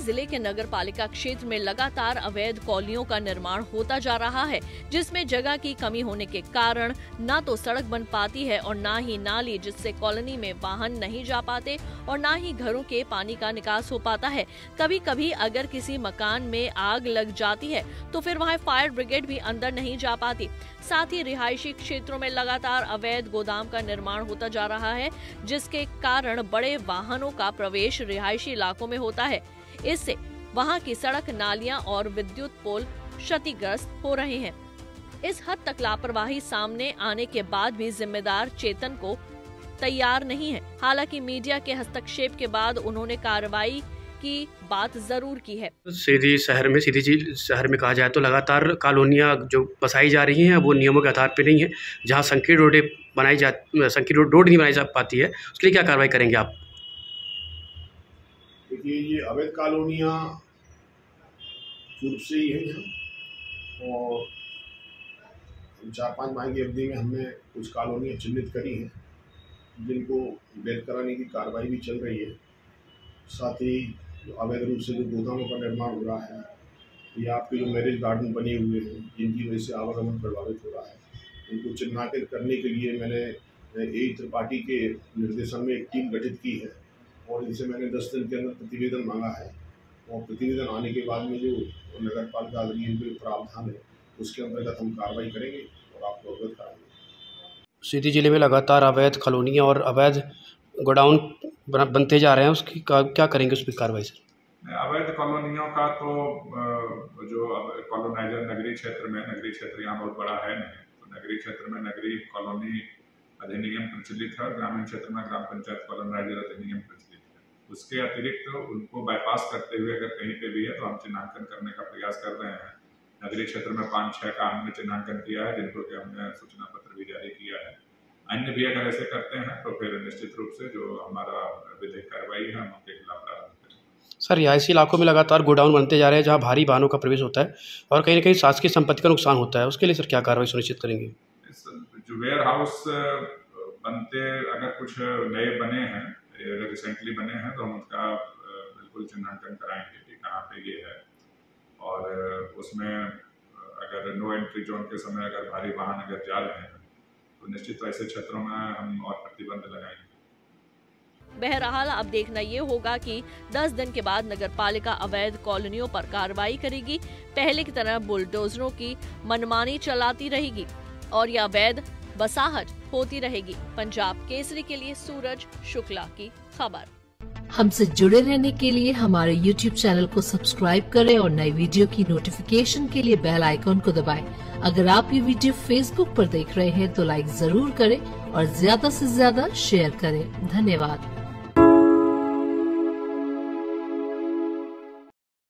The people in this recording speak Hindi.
ज़िले के नगर पालिका क्षेत्र में लगातार अवैध कॉलोनियों का निर्माण होता जा रहा है, जिसमें जगह की कमी होने के कारण न तो सड़क बन पाती है और न ही नाली जिससे कॉलोनी में वाहन नहीं जा पाते और न ही घरों के पानी का निकास हो पाता है। कभी कभी अगर किसी मकान में आग लग जाती है तो फिर वहाँ फायर ब्रिगेड भी अंदर नहीं जा पाती। साथ ही रिहायशी क्षेत्रों में लगातार अवैध गोदाम का निर्माण होता जा रहा है, जिसके कारण बड़े वाहनों का प्रवेश रिहायशी इलाकों में होता है। इससे वहाँ की सड़क नालियाँ और विद्युत पोल क्षतिग्रस्त हो रहे हैं। इस हद तक लापरवाही सामने आने के बाद भी जिम्मेदार चेतन को तैयार नहीं है। हालाँकि मीडिया के हस्तक्षेप के बाद उन्होंने कार्रवाई की बात ज़रूर की है। सीधी शहर में, सीधी जी शहर में कहा जाए तो लगातार कॉलोनियाँ जो बसाई जा रही हैं, वो नियमों के आधार पर नहीं है। जहाँ संकीर्ण रोडें बनाई जा, संकीर्ण रोड रोड नहीं बनाई जा पाती है, उसके लिए क्या कार्रवाई करेंगे आप? देखिए, ये अवैध कॉलोनियाँ पूर्व से ही हैं यहाँ। और चार पाँच माह की अवधि में हमने कुछ कॉलोनियाँ चिन्हित करी हैं, जिनको वैध कराने की कार्रवाई भी चल रही है। साथ ही जो अवैध रूप से जो गोदामों का निर्माण हो रहा है, या आपके जो मैरिज गार्डन बने हुए हैं, जिनकी वजह से आवागमन प्रभावित हो रहा है। इनको चिन्हांकित करने के लिए मैंने ए, त्रिपाठी के निर्देशन में एक टीम गठित की है। इनसे मैंने दस दिन के अंदर प्रतिवेदन मांगा है और प्रतिवेदन आने के बाद में जो नगर पालिका अधिनियम के प्रावधान है उसके अंतर्गत हम कार्रवाई करेंगे और आपको अवगत कराएँगे। सीधी ज़िले में लगातार अवैध कॉलोनियाँ और अवैध गोडाउन बनते जा रहे हैं उसकी क्या करेंगे उस पर कार्रवाई सर? अवैध कॉलोनियों का तो जो कॉलोनाइजर नगरीय क्षेत्र में नगरीय क्षेत्र यहाँ बहुत बड़ा है नहीं तो नगरीय क्षेत्र में नगरीय कॉलोनी अधिनियम प्रचलित है ग्रामीण क्षेत्र में ग्राम पंचायत कॉलोनाइजर अधिनियम प्रचलित उसके अतिरिक्त तो उनको बाईपास करते हुए अगर कहीं पे भी है तो हम चिन्हांकन करने का प्रयास कर रहे हैं। नगरीय क्षेत्र में पाँच छह का हमने चिन्हांकन किया है जिनको कि हमने सूचना पत्र भी जारी किया है। अन्य भी अगर ऐसे करते हैं तो फिर निश्चित रूप से जो हमारा विधिक कार्रवाई है हम उनके खिलाफ प्रारंभ सर रिहायशी इलाकों में लगातार गोडाउन बनते जा रहे हैं जहाँ भारी वाहनों का प्रवेश होता है और कहीं ना कहीं शासकीय संपत्ति का नुकसान होता है। उसके लिए सर क्या कार्रवाई सुनिश्चित करेंगे? जो वेयर हाउस बनते अगर कुछ नए बने हैं अगर रिसेंटली बने हैं तो हम उसका बिल्कुल चिन्हांकन कराएँगे कि कहाँ पे ये है। और उसमें अगर नो एंट्री जोन के समय अगर भारी वाहन अगर जा रहे हैं तो निश्चित ऐसे क्षेत्रों में हम और प्रतिबंध लगाएँगे। बहरहाल, अब देखना ये होगा कि 10 दिन के बाद नगर पालिका अवैध कॉलोनियों पर कार्रवाई करेगी। पहले की तरह बुलडोजरों की मनमानी चलाती रहेगी और यह अवैध बसाहट होती रहेगी। पंजाब केसरी के लिए सूरज शुक्ला की खबर। हमसे जुड़े रहने के लिए हमारे YouTube चैनल को सब्सक्राइब करें और नई वीडियो की नोटिफिकेशन के लिए बेल आइकॉन को दबाएँ। अगर आप ये वीडियो Facebook पर देख रहे हैं तो लाइक ज़रूर करें और ज़्यादा से ज़्यादा शेयर करें। धन्यवाद।